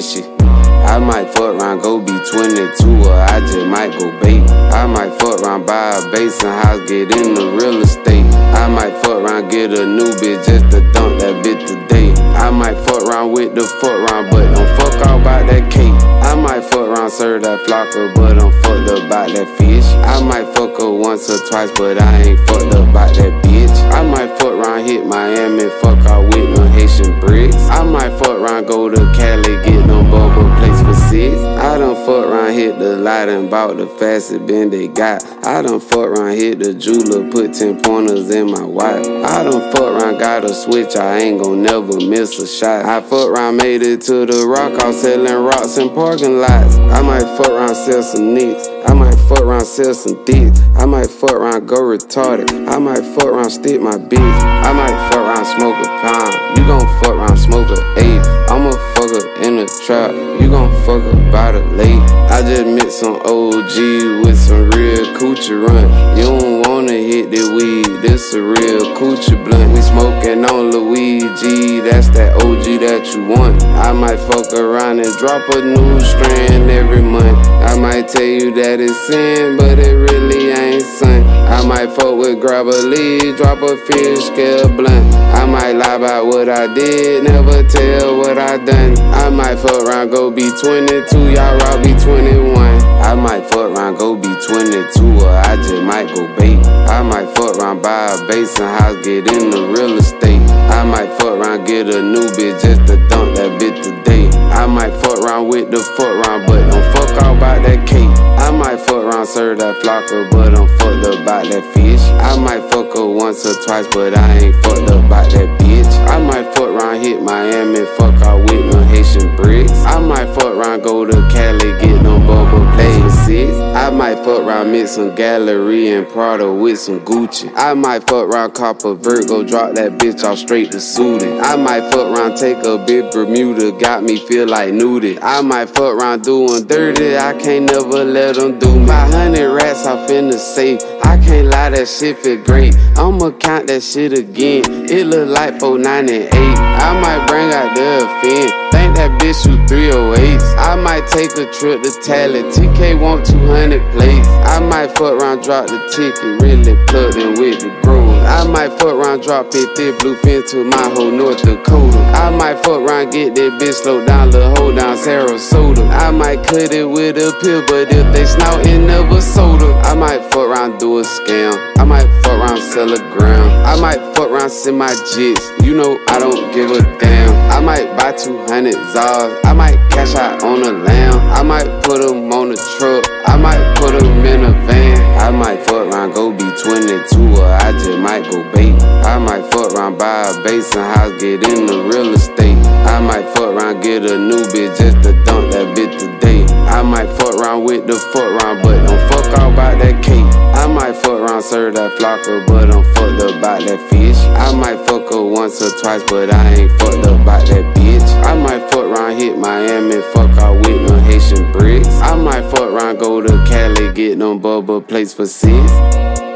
fishy. I might fuck around, go be 22, or I just might go bait. I might fuck around, buy a basin house, get in the real estate. I might fuck around, get a new bitch just to dump that bitch today. I might fuck around with the fuck around, but don't fuck all about that cake. I might fuck around, serve that flocker, but I'm fucked up about that fish. I might fuck her once or twice, but I ain't fucked up about that bitch. I might fuck around, hit Miami, fuck out with no Haitian bricks. I might fuck around, go to Cali, hit the light and bought the fastest bend they got. I done fuck around, hit the jeweler, put 10 pointers in my watch. I done fuck around, got a switch, I ain't gon' never miss a shot. I fuck around, made it to the rock, I'm selling rocks in parking lots. I might fuck around, sell some nicks. I might fuck around, sell some dicks. I might fuck around, go retarded. I might fuck around, stick my bitch. I might fuck around, smoke a pound. You OG with some real coochie run. You don't wanna hit the weed, this a real coochie blunt. We smoking on Luigi, that's that OG that you want. I might fuck around and drop a new strand every month. I might tell you that it's sin, but it really might fuck with grab a lead, drop a fish scale blunt. I might lie about what I did, never tell what I done. I might fuck around, go be 22, y'all rock be 21. I might fuck around, go be 22, or I just might go bait. I might fuck around, buy a basin house, get in the real estate. I might fuck around, get a new bitch just to dump that bitch today. I might fuck around with the fuck around, but don't fuck all about that cake. I might fuck her once or twice, but I ain't fucked up about that bitch. I might fuck around, hit Miami, fuck out with no Haitian bricks. I might fuck around, go to Cali, get them bubble plays six. I might fuck around, mix some gallery and Prada with some Gucci. I might fuck around, cop a Virgo, drop that bitch off straight to suited. I might fuck around, take a big Bermuda, got me feel like nuded. I might fuck around doing dirty, I can't never let them do my 500 rats off in the safe. I can't lie, that shit feel great. I'ma count that shit again. It look like 498. I might bring out the fin. Think that bitch shoot 308s. I might take a trip to Tally. TK want 200 plates. I might fuck around, drop the ticket. Really plugged in with the growers. I might fuck around, drop 50 bluefin to my whole North Dakota. I might fuck around, get that bitch slow down, the hold down Sarasota. I might cut it with a pill, but if they snout, it never soda. I might fuck around, do a scam. I might fuck around, sell a gram. I might fuck around, send my jits. You know I don't give a damn. I might buy 200 Zars. I might cash out on a lamb. I might put them on the truck. I might put buy a basin house, get in the real estate. I might fuck around, get a new bitch just to dump that bitch today. I might fuck around with the fuck around, but don't fuck all about that cake. I might fuck around, serve that flocker, but I'm fucked up about that fish. I might fuck her once or twice, but I ain't fucked up about that bitch. I might fuck around, hit Miami, fuck out with no Haitian bricks. I might fuck around, go to Cali, get them bubble plates for six.